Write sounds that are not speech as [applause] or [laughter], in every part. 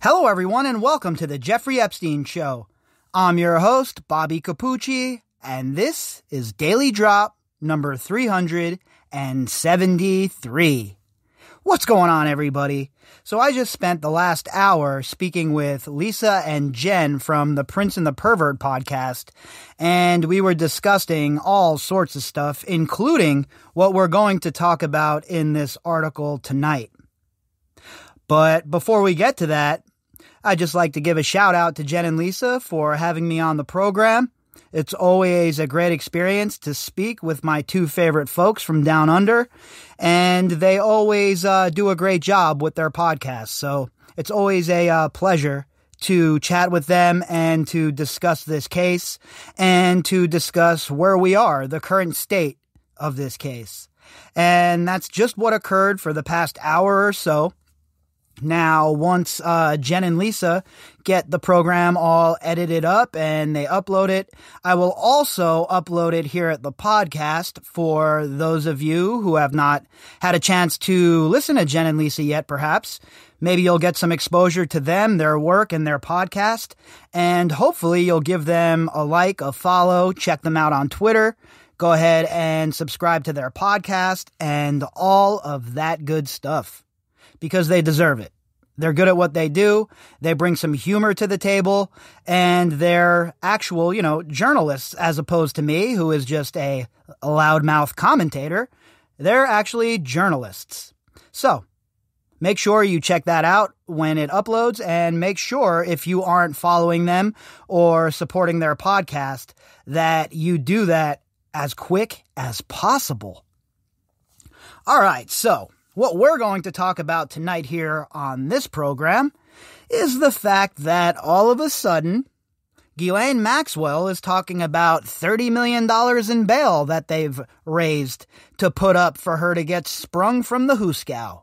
Hello, everyone, and welcome to the Jeffrey Epstein Show. I'm your host, Bobby Capucci, and this is Daily Drop number 373. What's going on, everybody? So, I just spent the last hour speaking with Lisa and Jen from the Prince and the Pervert podcast, and we were discussing all sorts of stuff, including what we're going to talk about in this article tonight. But before we get to that, I'd just like to give a shout out to Jen and Lisa for having me on the program. It's always a great experience to speak with my two favorite folks from down under, and they always uh, do a great job with their podcast. So it's always a uh, pleasure to chat with them and to discuss this case and to discuss where we are, the current state of this case. And that's just what occurred for the past hour or so. Now, once uh, Jen and Lisa get the program all edited up and they upload it, I will also upload it here at the podcast for those of you who have not had a chance to listen to Jen and Lisa yet, perhaps. Maybe you'll get some exposure to them, their work, and their podcast, and hopefully you'll give them a like, a follow, check them out on Twitter. Go ahead and subscribe to their podcast and all of that good stuff because they deserve it. They're good at what they do. They bring some humor to the table and they're actual, you know, journalists as opposed to me, who is just a loudmouth commentator. They're actually journalists. So make sure you check that out when it uploads and make sure if you aren't following them or supporting their podcast that you do that as quick as possible. All right. So what we're going to talk about tonight here on this program is the fact that all of a sudden, Ghislaine Maxwell is talking about $30 million in bail that they've raised to put up for her to get sprung from the Hooskow.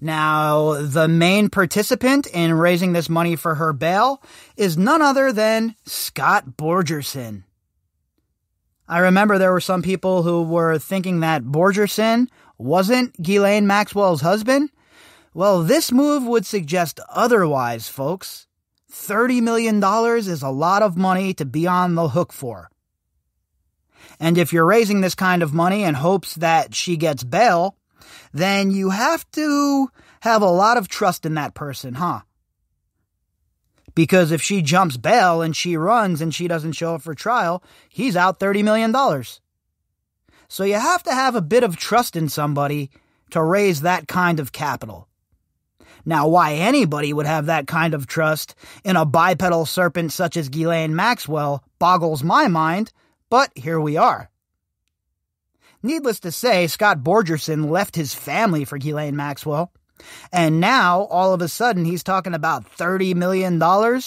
Now, the main participant in raising this money for her bail is none other than Scott Borgerson. I remember there were some people who were thinking that Borgerson wasn't Ghislaine Maxwell's husband? Well, this move would suggest otherwise, folks. $30 million is a lot of money to be on the hook for. And if you're raising this kind of money in hopes that she gets bail, then you have to have a lot of trust in that person, huh? Because if she jumps bail and she runs and she doesn't show up for trial, he's out $30 million. So you have to have a bit of trust in somebody to raise that kind of capital. Now, why anybody would have that kind of trust in a bipedal serpent such as Ghislaine Maxwell boggles my mind, but here we are. Needless to say, Scott Borgerson left his family for Ghislaine Maxwell. And now, all of a sudden, he's talking about $30 million,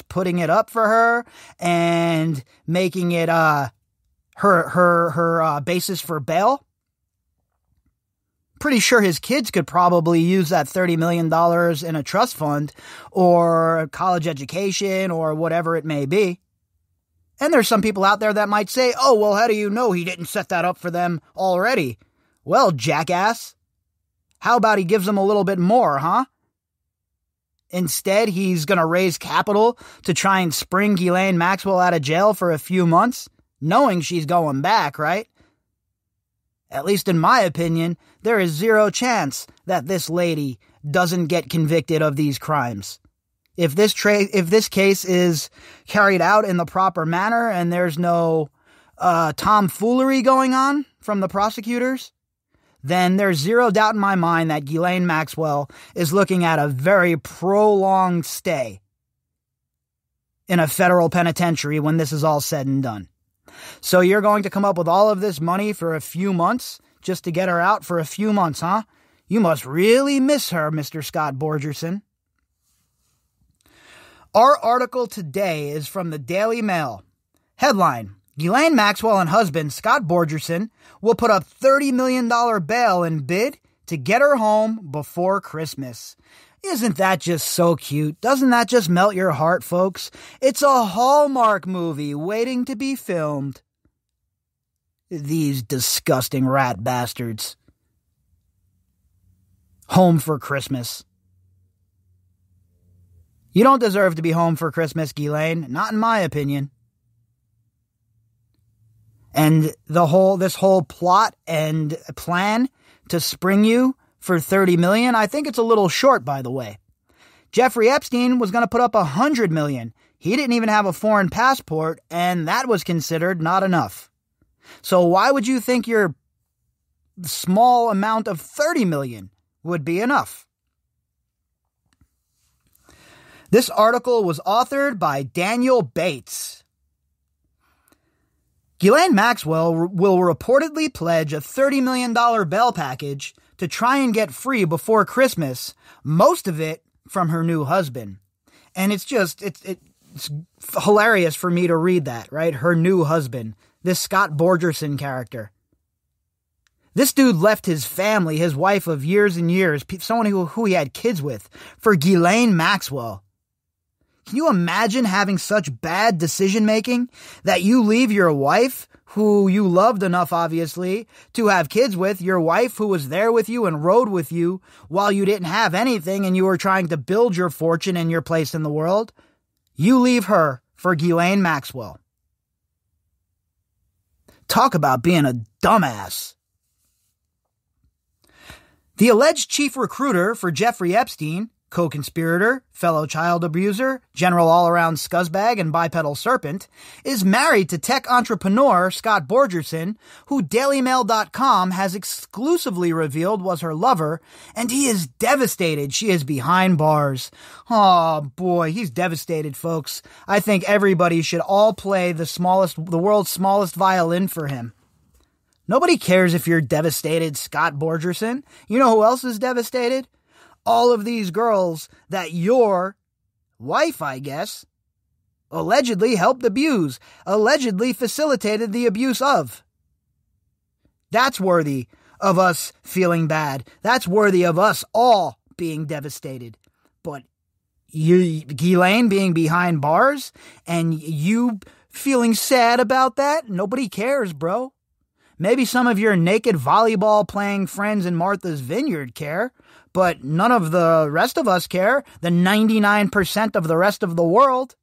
putting it up for her and making it, uh, her her her uh, basis for bail. Pretty sure his kids could probably use that thirty million dollars in a trust fund or college education or whatever it may be. And there's some people out there that might say, "Oh, well, how do you know he didn't set that up for them already?" Well, jackass, how about he gives them a little bit more, huh? Instead, he's going to raise capital to try and spring Ghislaine Maxwell out of jail for a few months knowing she's going back, right? At least in my opinion, there is zero chance that this lady doesn't get convicted of these crimes. If this tra- if this case is carried out in the proper manner and there's no uh, tomfoolery going on from the prosecutors, then there's zero doubt in my mind that Ghislaine Maxwell is looking at a very prolonged stay in a federal penitentiary when this is all said and done. So you're going to come up with all of this money for a few months just to get her out for a few months, huh? You must really miss her, Mr. Scott Borgerson. Our article today is from the Daily Mail. Headline Ghislaine Maxwell and husband Scott Borgerson will put up $30 million bail in bid to get her home before Christmas. Isn't that just so cute? Doesn't that just melt your heart, folks? It's a Hallmark movie waiting to be filmed. These disgusting rat bastards. Home for Christmas. You don't deserve to be home for Christmas, Ghislaine. Not in my opinion. And the whole, this whole plot and plan to spring you for 30 million, I think it's a little short, by the way. Jeffrey Epstein was going to put up a hundred million. He didn't even have a foreign passport, and that was considered not enough. So why would you think your small amount of 30 million would be enough? This article was authored by Daniel Bates. Ghislaine Maxwell will reportedly pledge a $30 million bail package to try and get free before Christmas, most of it from her new husband. And it's just, it's, it's hilarious for me to read that, right? Her new husband, this Scott Borgerson character. This dude left his family, his wife of years and years, someone who, who he had kids with, for Ghislaine Maxwell. Can you imagine having such bad decision making that you leave your wife, who you loved enough, obviously, to have kids with, your wife who was there with you and rode with you while you didn't have anything and you were trying to build your fortune and your place in the world? You leave her for Ghislaine Maxwell. Talk about being a dumbass. The alleged chief recruiter for Jeffrey Epstein co conspirator, fellow child abuser, general all around scuzzbag, and bipedal serpent, is married to tech entrepreneur Scott Borgerson, who DailyMail.com has exclusively revealed was her lover, and he is devastated she is behind bars. Oh boy, he's devastated, folks. I think everybody should all play the smallest, the world's smallest violin for him. Nobody cares if you're devastated, Scott Borgerson. You know who else is devastated? All of these girls that your wife, I guess, allegedly helped abuse, allegedly facilitated the abuse of. That's worthy of us feeling bad. That's worthy of us all being devastated. But you, Ghislaine being behind bars and you feeling sad about that, nobody cares, bro. Maybe some of your naked volleyball playing friends in Martha's Vineyard care, but none of the rest of us care. The 99% of the rest of the world.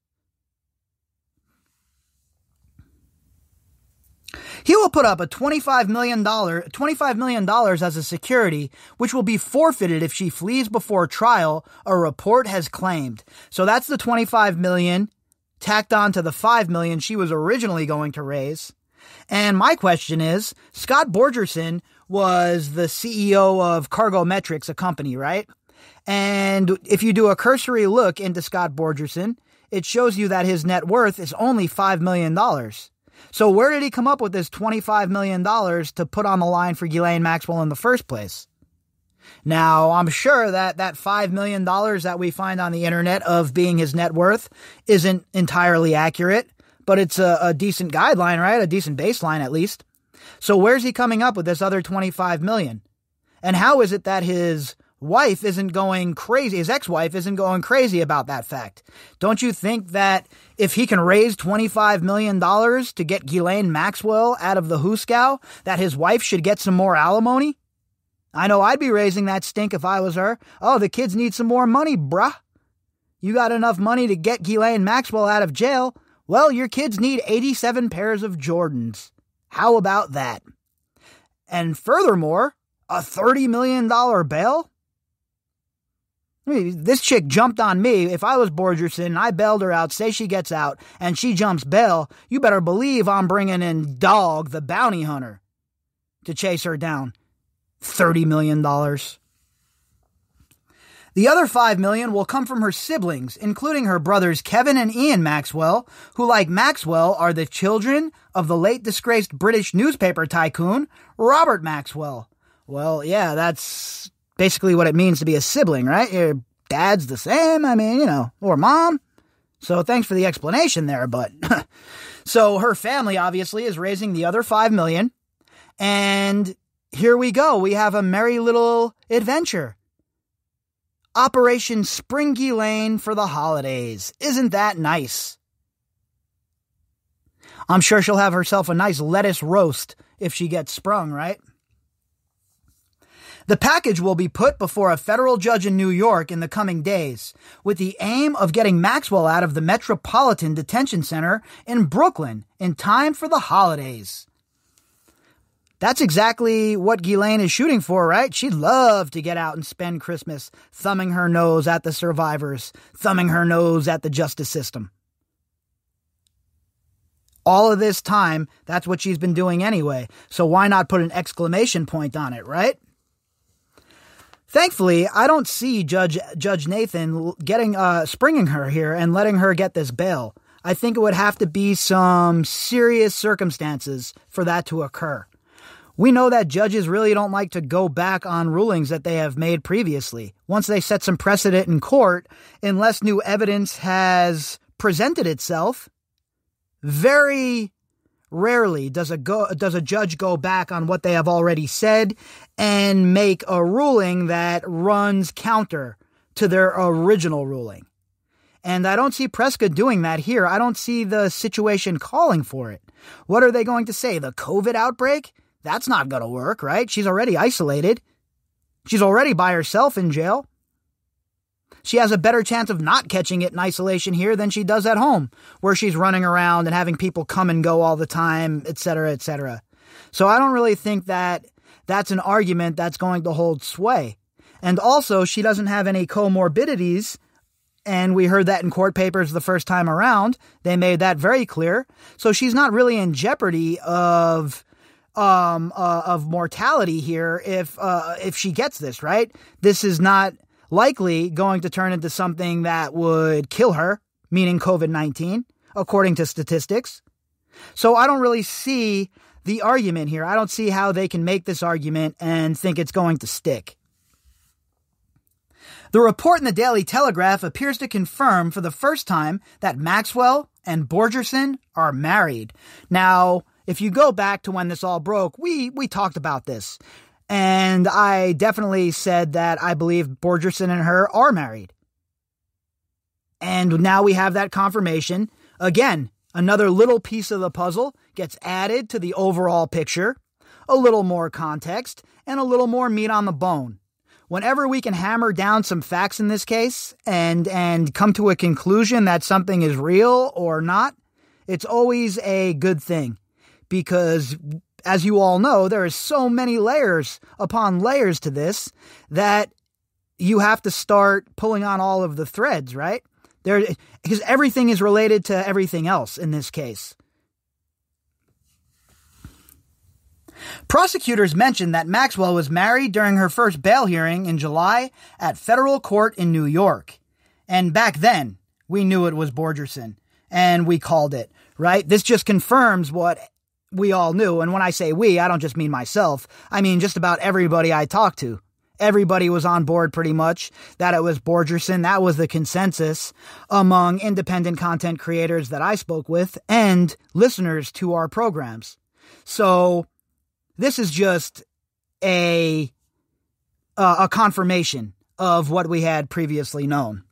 He will put up a $25 million, $25 million as a security, which will be forfeited if she flees before trial, a report has claimed. So that's the 25 million tacked on to the 5 million she was originally going to raise. And my question is, Scott Borgerson was the CEO of Cargo Metrics, a company, right? And if you do a cursory look into Scott Borgerson, it shows you that his net worth is only $5 million. So where did he come up with this $25 million to put on the line for Ghislaine Maxwell in the first place? Now, I'm sure that that $5 million that we find on the internet of being his net worth isn't entirely accurate, but it's a, a decent guideline, right? A decent baseline at least. So where's he coming up with this other 25 million? And how is it that his wife isn't going crazy, his ex-wife isn't going crazy about that fact? Don't you think that if he can raise $25 million to get Ghislaine Maxwell out of the hooskow, that his wife should get some more alimony? I know I'd be raising that stink if I was her. Oh, the kids need some more money, bruh. You got enough money to get Ghislaine Maxwell out of jail. Well, your kids need 87 pairs of Jordans. How about that? And furthermore, a $30 million bail? I mean, this chick jumped on me. If I was Borgerson and I bailed her out, say she gets out, and she jumps bail, you better believe I'm bringing in Dog, the bounty hunter, to chase her down. $30 million. The other 5 million will come from her siblings, including her brothers Kevin and Ian Maxwell, who like Maxwell are the children of the late disgraced British newspaper tycoon Robert Maxwell. Well, yeah, that's basically what it means to be a sibling, right? Your dad's the same, I mean, you know, or mom. So thanks for the explanation there, but [laughs] so her family obviously is raising the other 5 million and here we go. We have a merry little adventure. Operation Spring Ghislaine for the holidays. Isn't that nice? I'm sure she'll have herself a nice lettuce roast if she gets sprung, right? The package will be put before a federal judge in New York in the coming days, with the aim of getting Maxwell out of the Metropolitan Detention Center in Brooklyn in time for the holidays. That's exactly what Ghislaine is shooting for, right? She'd love to get out and spend Christmas thumbing her nose at the survivors, thumbing her nose at the justice system. All of this time, that's what she's been doing anyway. So why not put an exclamation point on it, right? Thankfully, I don't see Judge Judge Nathan getting uh springing her here and letting her get this bail. I think it would have to be some serious circumstances for that to occur. We know that judges really don't like to go back on rulings that they have made previously. Once they set some precedent in court, unless new evidence has presented itself, very rarely does a go does a judge go back on what they have already said and make a ruling that runs counter to their original ruling. And I don't see Preska doing that here. I don't see the situation calling for it. What are they going to say? The COVID outbreak? That's not going to work, right? She's already isolated. She's already by herself in jail. She has a better chance of not catching it in isolation here than she does at home, where she's running around and having people come and go all the time, etc., etc. So I don't really think that that's an argument that's going to hold sway. And also, she doesn't have any comorbidities. And we heard that in court papers the first time around. They made that very clear. So she's not really in jeopardy of um, uh, of mortality here if uh, if she gets this right. This is not likely going to turn into something that would kill her, meaning COVID nineteen, according to statistics. So I don't really see the argument here. I don't see how they can make this argument and think it's going to stick. The report in the Daily Telegraph appears to confirm for the first time that Maxwell and Borgerson are married. Now, if you go back to when this all broke, we we talked about this. And I definitely said that I believe Borgerson and her are married. And now we have that confirmation. Again, another little piece of the puzzle gets added to the overall picture, a little more context, and a little more meat on the bone. Whenever we can hammer down some facts in this case and and come to a conclusion that something is real or not, it's always a good thing because as you all know, there is so many layers upon layers to this that you have to start pulling on all of the threads, right? There, because everything is related to everything else in this case. Prosecutors mentioned that Maxwell was married during her first bail hearing in July at federal court in New York. And back then, we knew it was Borgerson, and we called it, right? This just confirms what we all knew. And when I say we, I don't just mean myself. I mean just about everybody I talked to. Everybody was on board pretty much that it was Borgerson. That was the consensus among independent content creators that I spoke with and listeners to our programs. So this is just a uh, a confirmation of what we had previously known.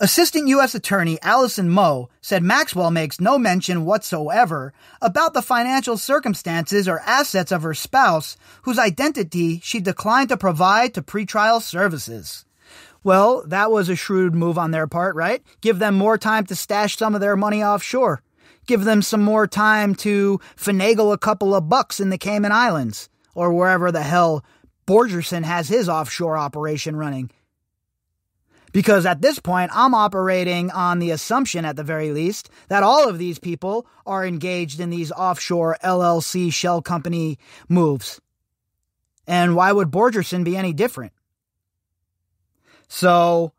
Assistant U.S. Attorney Alison Moe said Maxwell makes no mention whatsoever about the financial circumstances or assets of her spouse, whose identity she declined to provide to pretrial services. Well, that was a shrewd move on their part, right? Give them more time to stash some of their money offshore. Give them some more time to finagle a couple of bucks in the Cayman Islands, or wherever the hell Borgerson has his offshore operation running. Because at this point, I'm operating on the assumption, at the very least, that all of these people are engaged in these offshore LLC shell company moves. And why would Borgerson be any different? So,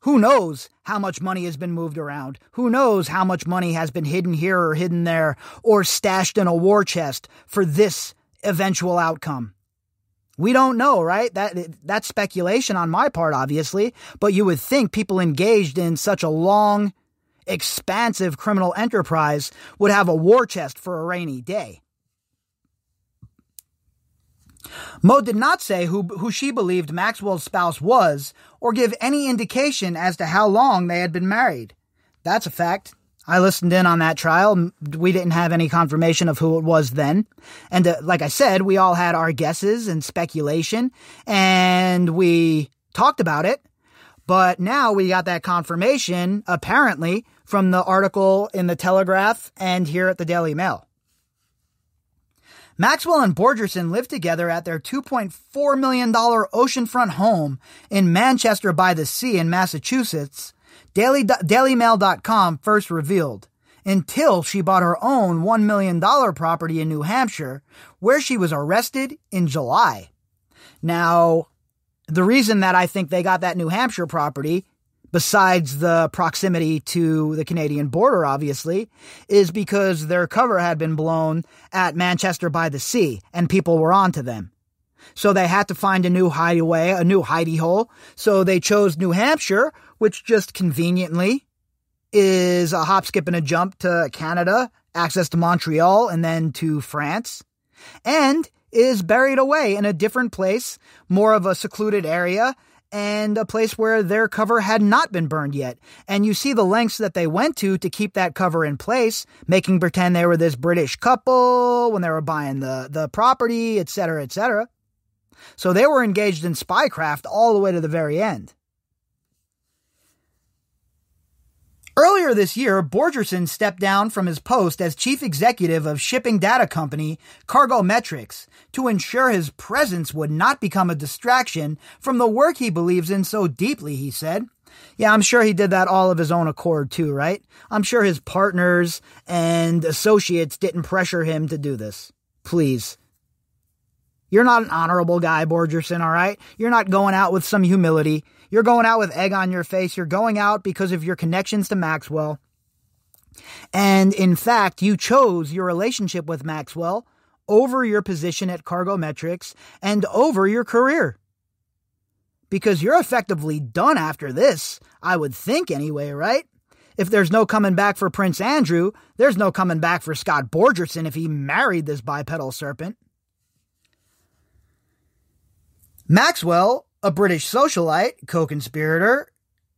who knows how much money has been moved around? Who knows how much money has been hidden here or hidden there or stashed in a war chest for this eventual outcome? We don't know, right? That that's speculation on my part, obviously. But you would think people engaged in such a long, expansive criminal enterprise would have a war chest for a rainy day. Moe did not say who, who she believed Maxwell's spouse was or give any indication as to how long they had been married. That's a fact. I listened in on that trial. We didn't have any confirmation of who it was then. And uh, like I said, we all had our guesses and speculation and we talked about it. But now we got that confirmation, apparently, from the article in the Telegraph and here at the Daily Mail. Maxwell and Borgerson lived together at their $2.4 million oceanfront home in Manchester by the Sea in Massachusetts Daily, DailyMail.com first revealed until she bought her own $1 million property in New Hampshire, where she was arrested in July. Now, the reason that I think they got that New Hampshire property, besides the proximity to the Canadian border, obviously, is because their cover had been blown at Manchester by the Sea and people were onto them. So they had to find a new hideaway, a new hidey hole. So they chose New Hampshire, which just conveniently is a hop, skip, and a jump to Canada, access to Montreal, and then to France, and is buried away in a different place, more of a secluded area, and a place where their cover had not been burned yet. And you see the lengths that they went to to keep that cover in place, making pretend they were this British couple when they were buying the, the property, etc., etc. So they were engaged in spycraft all the way to the very end. Earlier this year, Borgerson stepped down from his post as chief executive of shipping data company Cargometrics to ensure his presence would not become a distraction from the work he believes in so deeply, he said. Yeah, I'm sure he did that all of his own accord too, right? I'm sure his partners and associates didn't pressure him to do this. Please. You're not an honorable guy, Borgerson, all right? You're not going out with some humility. You're going out with egg on your face. You're going out because of your connections to Maxwell. And in fact, you chose your relationship with Maxwell over your position at Cargometrics and over your career. Because you're effectively done after this, I would think anyway, right? If there's no coming back for Prince Andrew, there's no coming back for Scott Borgerson if he married this bipedal serpent. Maxwell, a British socialite, co conspirator,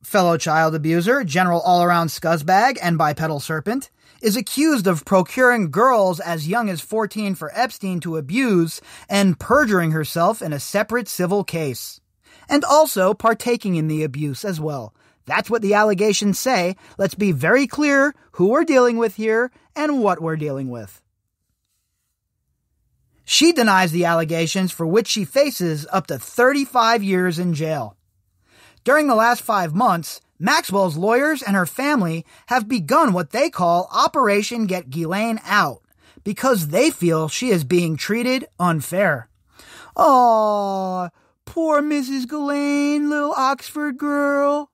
fellow child abuser, general all around scuzzbag, and bipedal serpent, is accused of procuring girls as young as 14 for Epstein to abuse and perjuring herself in a separate civil case. And also partaking in the abuse as well. That's what the allegations say. Let's be very clear who we're dealing with here and what we're dealing with. She denies the allegations for which she faces up to 35 years in jail. During the last five months, Maxwell's lawyers and her family have begun what they call Operation Get Ghislaine Out because they feel she is being treated unfair. Aw, poor Mrs. Ghislaine, little Oxford girl.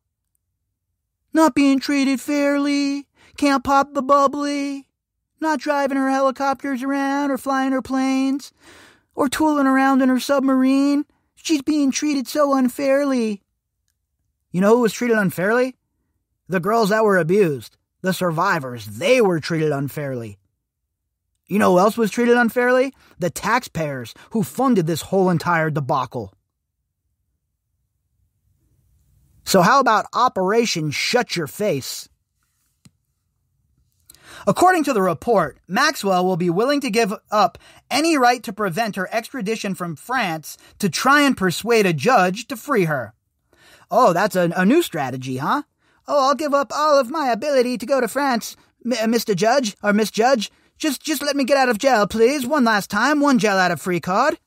Not being treated fairly, can't pop the bubbly not driving her helicopters around or flying her planes or tooling around in her submarine. She's being treated so unfairly. You know who was treated unfairly? The girls that were abused, the survivors. They were treated unfairly. You know who else was treated unfairly? The taxpayers who funded this whole entire debacle. So, how about Operation Shut Your Face? According to the report, Maxwell will be willing to give up any right to prevent her extradition from France to try and persuade a judge to free her. Oh, that's a, a new strategy, huh? Oh, I'll give up all of my ability to go to France, M- uh, Mr. Judge or Miss Judge. Just, just let me get out of jail, please. One last time, one jail out of free card.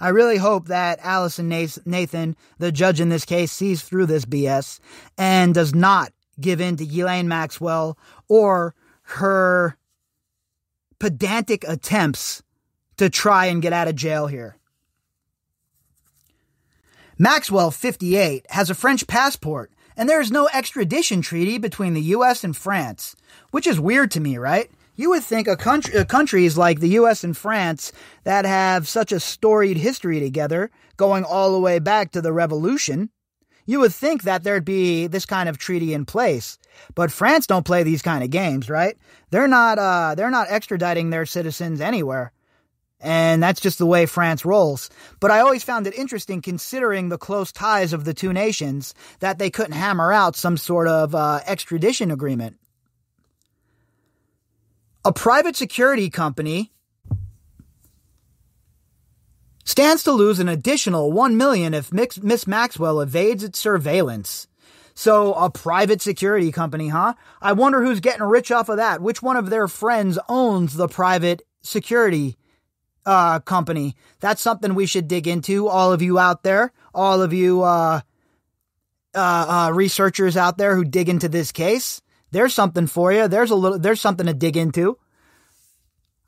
I really hope that Alison Nathan, the judge in this case, sees through this BS and does not give in to Ghislaine Maxwell or her pedantic attempts to try and get out of jail here. Maxwell, 58, has a French passport, and there is no extradition treaty between the US and France, which is weird to me, right? You would think a country, uh, countries like the US and France that have such a storied history together, going all the way back to the revolution, you would think that there'd be this kind of treaty in place. But France don't play these kind of games, right? They're not uh they're not extraditing their citizens anywhere. And that's just the way France rolls. But I always found it interesting considering the close ties of the two nations that they couldn't hammer out some sort of uh, extradition agreement. A private security company stands to lose an additional 1 million if Miss Maxwell evades its surveillance. So a private security company, huh? I wonder who's getting rich off of that. Which one of their friends owns the private security uh, company? That's something we should dig into. All of you out there, all of you uh, uh, uh researchers out there who dig into this case, there's something for you. There's a little. There's something to dig into.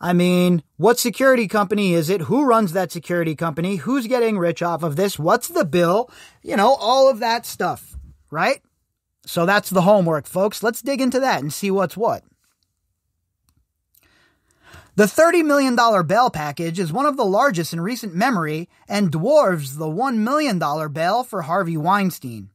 I mean, what security company is it? Who runs that security company? Who's getting rich off of this? What's the bill? You know, all of that stuff, right? So that's the homework, folks. Let's dig into that and see what's what. The $30 million bail package is one of the largest in recent memory and dwarfs the $1 million bail for Harvey Weinstein.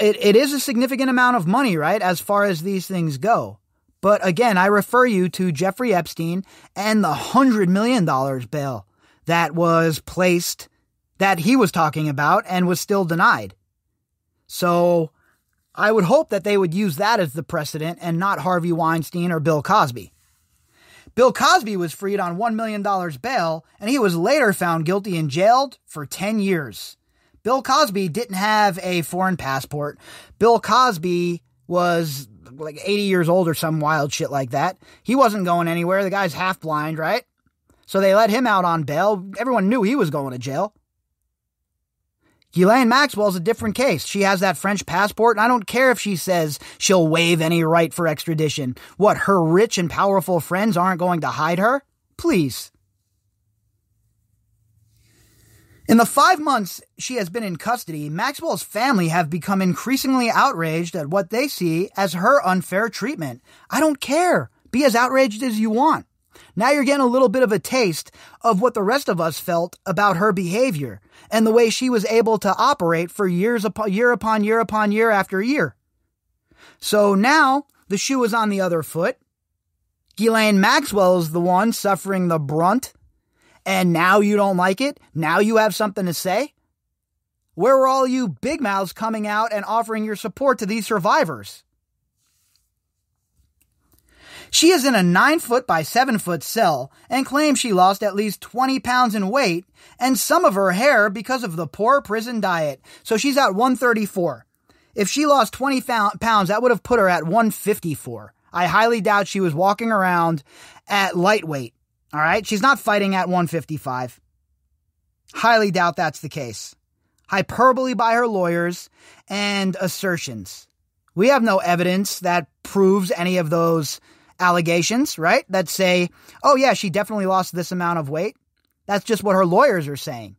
It, it is a significant amount of money, right, as far as these things go. But again, I refer you to Jeffrey Epstein and the $100 million bail that was placed, that he was talking about and was still denied. So I would hope that they would use that as the precedent and not Harvey Weinstein or Bill Cosby. Bill Cosby was freed on $1 million bail and he was later found guilty and jailed for 10 years. Bill Cosby didn't have a foreign passport. Bill Cosby was like 80 years old or some wild shit like that. He wasn't going anywhere. The guy's half blind, right? So they let him out on bail. Everyone knew he was going to jail. Ghislaine Maxwell's a different case. She has that French passport, and I don't care if she says she'll waive any right for extradition. What, her rich and powerful friends aren't going to hide her? Please. In the five months she has been in custody, Maxwell's family have become increasingly outraged at what they see as her unfair treatment. I don't care. Be as outraged as you want. Now you're getting a little bit of a taste of what the rest of us felt about her behavior and the way she was able to operate for years upon year upon year upon year after year. So now the shoe is on the other foot. Ghislaine Maxwell is the one suffering the brunt and now you don't like it? Now you have something to say? Where were all you big mouths coming out and offering your support to these survivors? She is in a 9 foot by 7 foot cell and claims she lost at least 20 pounds in weight and some of her hair because of the poor prison diet. So she's at 134. If she lost 20 pounds, that would have put her at 154. I highly doubt she was walking around at lightweight. All right. She's not fighting at 155. Highly doubt that's the case. Hyperbole by her lawyers and assertions. We have no evidence that proves any of those allegations, right? That say, oh, yeah, she definitely lost this amount of weight. That's just what her lawyers are saying.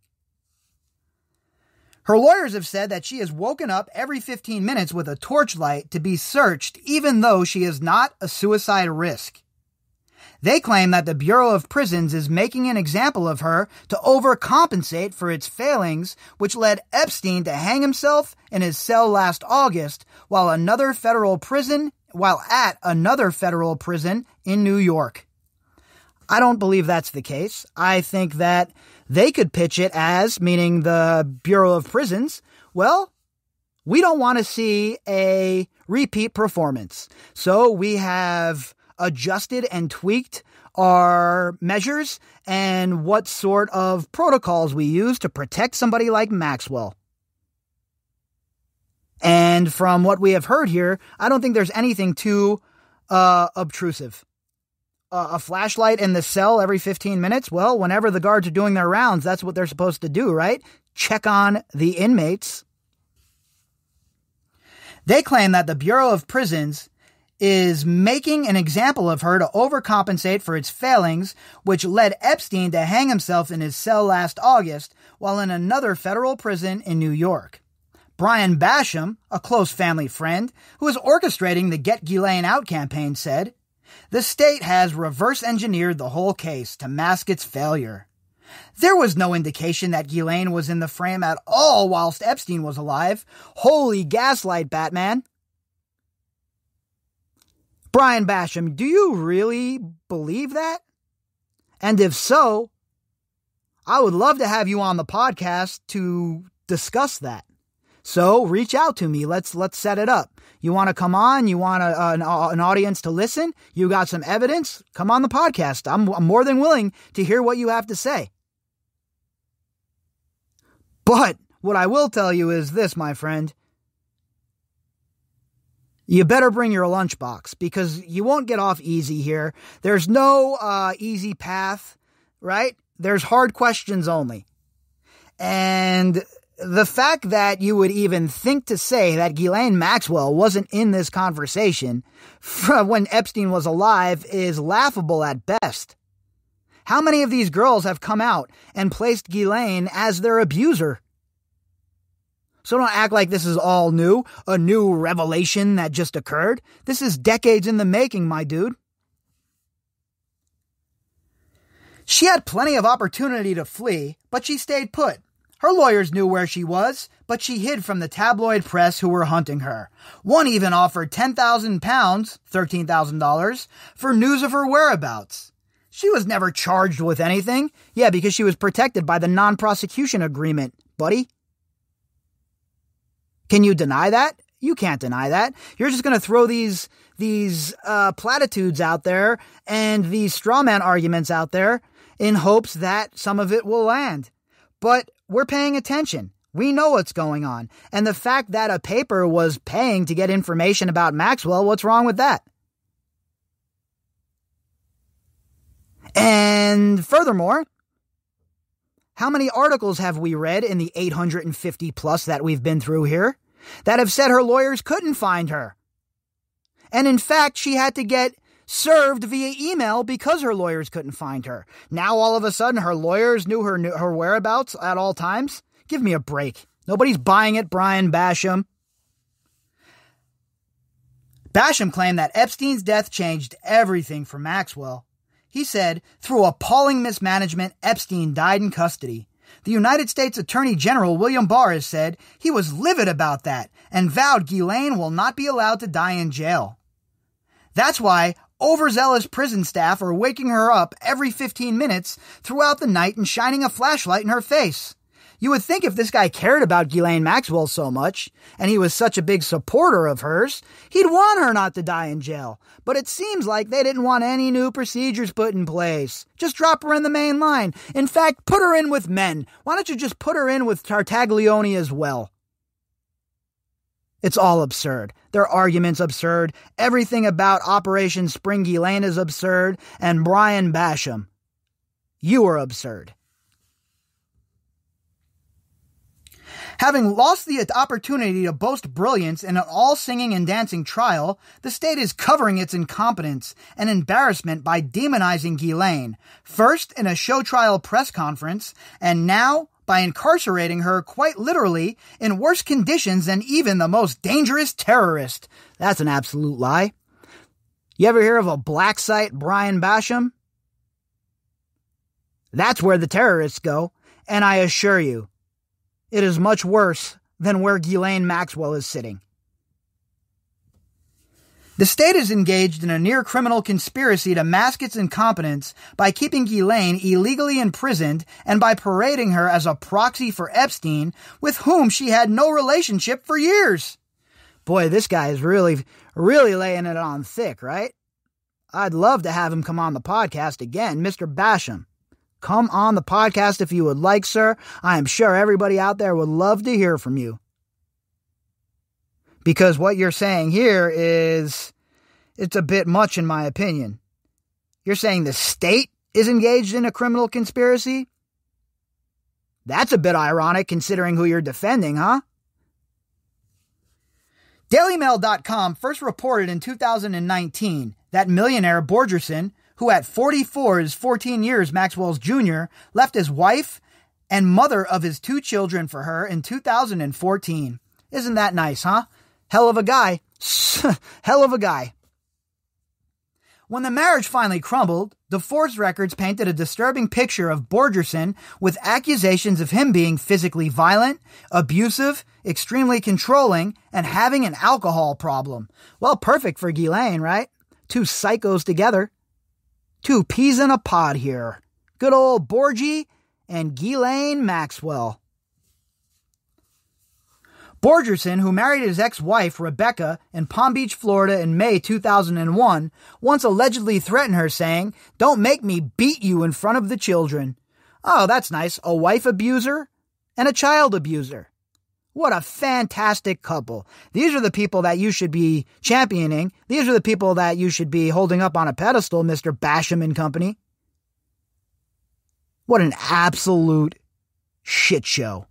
Her lawyers have said that she is woken up every 15 minutes with a torchlight to be searched, even though she is not a suicide risk. They claim that the Bureau of Prisons is making an example of her to overcompensate for its failings, which led Epstein to hang himself in his cell last August while another federal prison, while at another federal prison in New York. I don't believe that's the case. I think that they could pitch it as, meaning the Bureau of Prisons, well, we don't want to see a repeat performance. So we have adjusted and tweaked our measures and what sort of protocols we use to protect somebody like Maxwell. And from what we have heard here, I don't think there's anything too uh, obtrusive. Uh, a flashlight in the cell every 15 minutes? Well, whenever the guards are doing their rounds, that's what they're supposed to do, right? Check on the inmates. They claim that the Bureau of Prisons is making an example of her to overcompensate for its failings, which led Epstein to hang himself in his cell last August while in another federal prison in New York. Brian Basham, a close family friend who is orchestrating the Get Ghislaine Out campaign, said, The state has reverse engineered the whole case to mask its failure. There was no indication that Ghislaine was in the frame at all whilst Epstein was alive. Holy gaslight, Batman. Brian Basham, do you really believe that? And if so, I would love to have you on the podcast to discuss that. So reach out to me. Let's let's set it up. You want to come on? You want a, an, an audience to listen? You got some evidence? Come on the podcast. I'm, I'm more than willing to hear what you have to say. But what I will tell you is this, my friend. You better bring your lunchbox because you won't get off easy here. There's no uh, easy path, right? There's hard questions only. And the fact that you would even think to say that Ghislaine Maxwell wasn't in this conversation when Epstein was alive is laughable at best. How many of these girls have come out and placed Ghislaine as their abuser? So don't act like this is all new, a new revelation that just occurred. This is decades in the making, my dude. She had plenty of opportunity to flee, but she stayed put. Her lawyers knew where she was, but she hid from the tabloid press who were hunting her. One even offered 10,000 pounds, $13,000, for news of her whereabouts. She was never charged with anything. Yeah, because she was protected by the non prosecution agreement, buddy. Can you deny that? You can't deny that. You're just going to throw these these uh, platitudes out there and these strawman arguments out there in hopes that some of it will land. But we're paying attention. We know what's going on. And the fact that a paper was paying to get information about Maxwell, what's wrong with that? And furthermore, how many articles have we read in the 850 plus that we've been through here that have said her lawyers couldn't find her? And in fact, she had to get served via email because her lawyers couldn't find her. Now all of a sudden her lawyers knew her her whereabouts at all times. Give me a break. Nobody's buying it, Brian Basham. Basham claimed that Epstein's death changed everything for Maxwell. He said, through appalling mismanagement, Epstein died in custody. The United States Attorney General William Barr has said he was livid about that and vowed Ghislaine will not be allowed to die in jail. That's why overzealous prison staff are waking her up every 15 minutes throughout the night and shining a flashlight in her face. You would think if this guy cared about Ghislaine Maxwell so much, and he was such a big supporter of hers, he'd want her not to die in jail. But it seems like they didn't want any new procedures put in place. Just drop her in the main line. In fact, put her in with men. Why don't you just put her in with Tartaglione as well? It's all absurd. Their argument's absurd. Everything about Operation Spring Ghislaine is absurd. And Brian Basham, you are absurd. Having lost the opportunity to boast brilliance in an all singing and dancing trial, the state is covering its incompetence and embarrassment by demonizing Ghislaine, first in a show trial press conference, and now by incarcerating her quite literally in worse conditions than even the most dangerous terrorist. That's an absolute lie. You ever hear of a black site, Brian Basham? That's where the terrorists go, and I assure you, it is much worse than where Ghislaine Maxwell is sitting. The state is engaged in a near criminal conspiracy to mask its incompetence by keeping Ghislaine illegally imprisoned and by parading her as a proxy for Epstein, with whom she had no relationship for years. Boy, this guy is really, really laying it on thick, right? I'd love to have him come on the podcast again, Mr. Basham. Come on the podcast if you would like, sir. I am sure everybody out there would love to hear from you. Because what you're saying here is, it's a bit much in my opinion. You're saying the state is engaged in a criminal conspiracy? That's a bit ironic considering who you're defending, huh? DailyMail.com first reported in 2019 that millionaire Borgerson, who at 44 is 14 years Maxwell's junior, left his wife and mother of his two children for her in 2014. Isn't that nice, huh? Hell of a guy. [laughs] Hell of a guy. When the marriage finally crumbled, the divorce records painted a disturbing picture of Borgerson with accusations of him being physically violent, abusive, extremely controlling, and having an alcohol problem. Well, perfect for Ghislaine, right? Two psychos together. Two peas in a pod here. Good old Borgie and Ghislaine Maxwell. Borgerson, who married his ex-wife Rebecca in Palm Beach, Florida in May 2001, once allegedly threatened her saying, don't make me beat you in front of the children. Oh, that's nice. A wife abuser and a child abuser. What a fantastic couple. These are the people that you should be championing. These are the people that you should be holding up on a pedestal, Mr. Basham and Company. What an absolute shit show.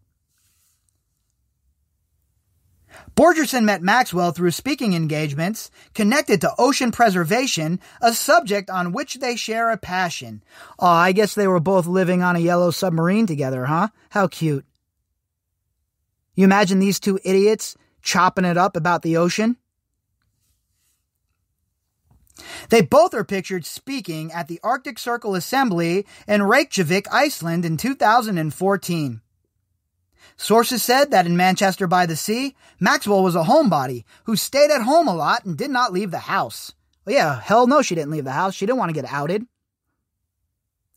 Borgerson met Maxwell through speaking engagements connected to ocean preservation, a subject on which they share a passion. Oh, I guess they were both living on a yellow submarine together, huh? How cute. You imagine these two idiots chopping it up about the ocean? They both are pictured speaking at the Arctic Circle Assembly in Reykjavik, Iceland in 2014. Sources said that in Manchester by the Sea, Maxwell was a homebody who stayed at home a lot and did not leave the house. Well, yeah, hell no, she didn't leave the house. She didn't want to get outed.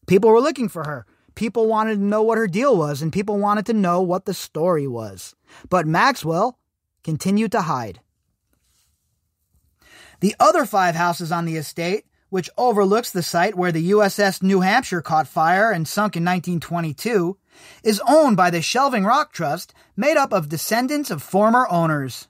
People were looking for her. People wanted to know what her deal was, and people wanted to know what the story was. But Maxwell continued to hide. The other five houses on the estate, which overlooks the site where the USS New Hampshire caught fire and sunk in 1922, is owned by the Shelving Rock Trust, made up of descendants of former owners.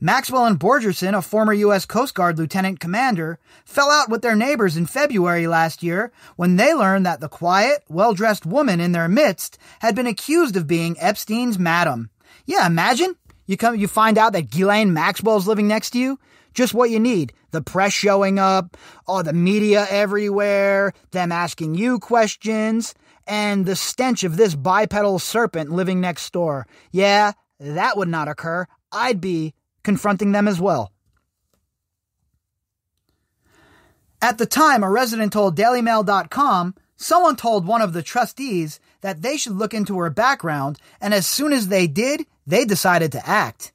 Maxwell and Borgerson, a former U.S. Coast Guard lieutenant commander, fell out with their neighbors in February last year when they learned that the quiet, well dressed woman in their midst had been accused of being Epstein's madam. Yeah, imagine you come, you find out that Ghislaine Maxwell's living next to you. Just what you need. The press showing up, all the media everywhere, them asking you questions, and the stench of this bipedal serpent living next door. Yeah, that would not occur. I'd be confronting them as well. At the time, a resident told DailyMail.com someone told one of the trustees that they should look into her background, and as soon as they did, they decided to act.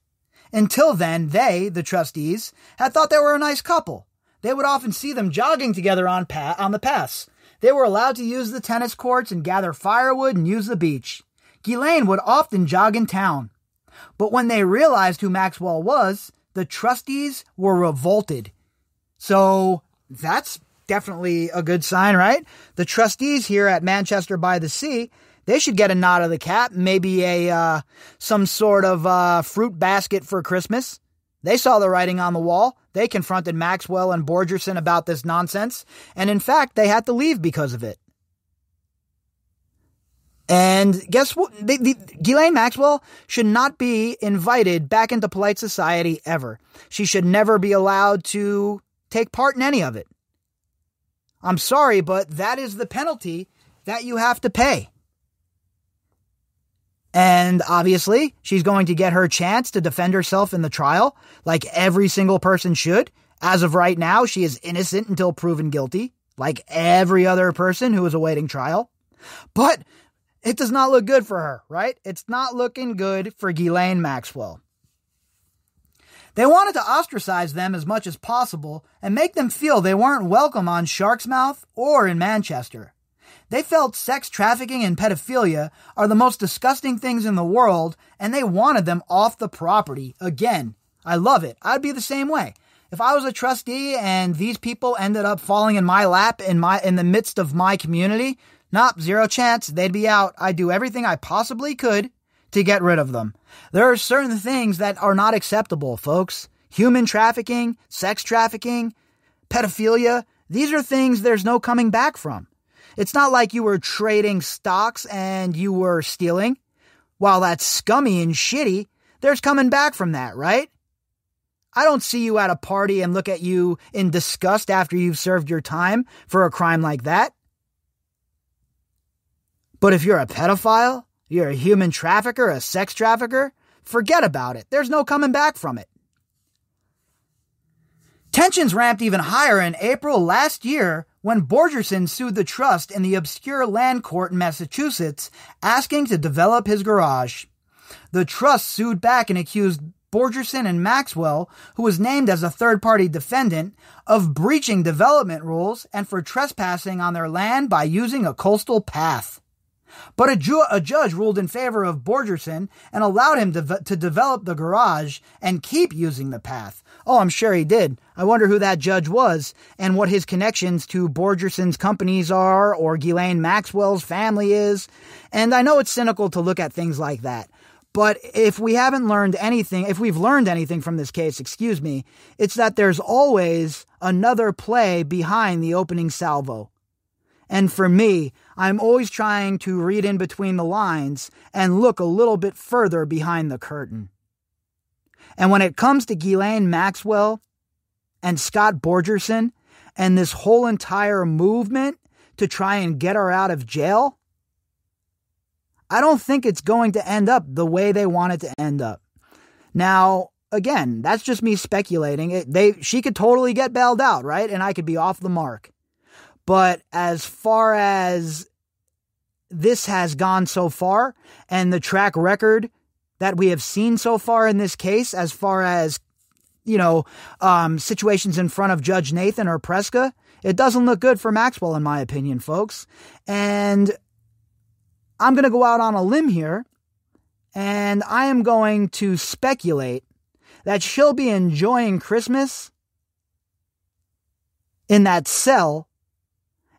Until then, they, the trustees, had thought they were a nice couple. They would often see them jogging together on, pa- on the pass. They were allowed to use the tennis courts and gather firewood and use the beach. Ghislaine would often jog in town. But when they realized who Maxwell was, the trustees were revolted. So that's definitely a good sign, right? The trustees here at Manchester by the Sea, they should get a nod of the cap, maybe a uh, some sort of uh, fruit basket for Christmas. They saw the writing on the wall. They confronted Maxwell and Borgerson about this nonsense, and in fact, they had to leave because of it. And guess what? The, the, Ghislaine Maxwell should not be invited back into polite society ever. She should never be allowed to take part in any of it. I'm sorry, but that is the penalty that you have to pay. And obviously, she's going to get her chance to defend herself in the trial, like every single person should. As of right now, she is innocent until proven guilty, like every other person who is awaiting trial. But it does not look good for her, right? It's not looking good for Ghislaine Maxwell. They wanted to ostracize them as much as possible and make them feel they weren't welcome on Shark's Mouth or in Manchester. They felt sex trafficking and pedophilia are the most disgusting things in the world and they wanted them off the property. Again, I love it. I'd be the same way. If I was a trustee and these people ended up falling in my lap in my in the midst of my community, Nope, zero chance. They'd be out. I'd do everything I possibly could to get rid of them. There are certain things that are not acceptable, folks. Human trafficking, sex trafficking, pedophilia. These are things there's no coming back from. It's not like you were trading stocks and you were stealing. While that's scummy and shitty, there's coming back from that, right? I don't see you at a party and look at you in disgust after you've served your time for a crime like that. But if you're a pedophile, you're a human trafficker, a sex trafficker, forget about it. There's no coming back from it. Tensions ramped even higher in April last year when Borgerson sued the trust in the obscure land court in Massachusetts, asking to develop his garage. The trust sued back and accused Borgerson and Maxwell, who was named as a third party defendant, of breaching development rules and for trespassing on their land by using a coastal path. But a, ju- a, judge ruled in favor of Borgerson and allowed him to, to develop the garage and keep using the path. Oh, I'm sure he did. I wonder who that judge was and what his connections to Borgerson's companies are or Ghislaine Maxwell's family is. And I know it's cynical to look at things like that. But if we haven't learned anything, if we've learned anything from this case, excuse me, it's that there's always another play behind the opening salvo. And for me, I'm always trying to read in between the lines and look a little bit further behind the curtain. And when it comes to Ghislaine Maxwell and Scott Borgerson and this whole entire movement to try and get her out of jail, I don't think it's going to end up the way they want it to end up. Now, again, that's just me speculating. It, they she could totally get bailed out, right? And I could be off the mark. But as far as this has gone so far and the track record that we have seen so far in this case, as far as, you know, um, situations in front of Judge Nathan or Preska, it doesn't look good for Maxwell, in my opinion, folks. And I'm going to go out on a limb here and I am going to speculate that she'll be enjoying Christmas in that cell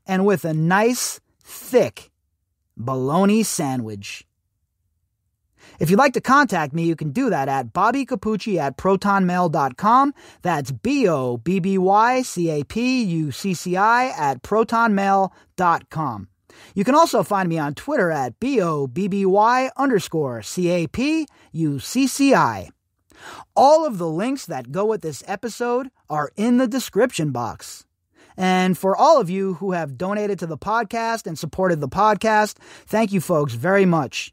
and with a nice, thick bologna sandwich. If you'd like to contact me, you can do that at Bobby Capucci at protonmail.com. That's B O B B Y C A P U C C I at protonmail.com. You can also find me on Twitter at B O B B Y underscore C A P U C C I. All of the links that go with this episode are in the description box. And for all of you who have donated to the podcast and supported the podcast, thank you folks very much.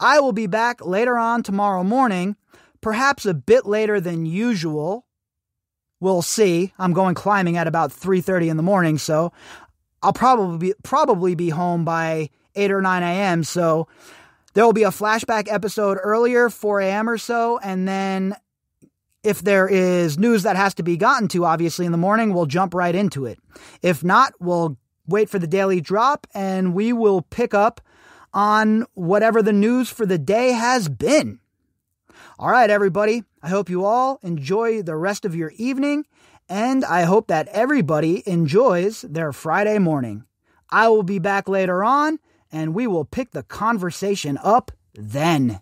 I will be back later on tomorrow morning, perhaps a bit later than usual. We'll see. I'm going climbing at about 3:30 in the morning, so I'll probably be, probably be home by 8 or 9 a.m. So there will be a flashback episode earlier, 4 a.m. or so, and then if there is news that has to be gotten to, obviously, in the morning, we'll jump right into it. If not, we'll wait for the daily drop and we will pick up on whatever the news for the day has been. All right, everybody. I hope you all enjoy the rest of your evening, and I hope that everybody enjoys their Friday morning. I will be back later on, and we will pick the conversation up then.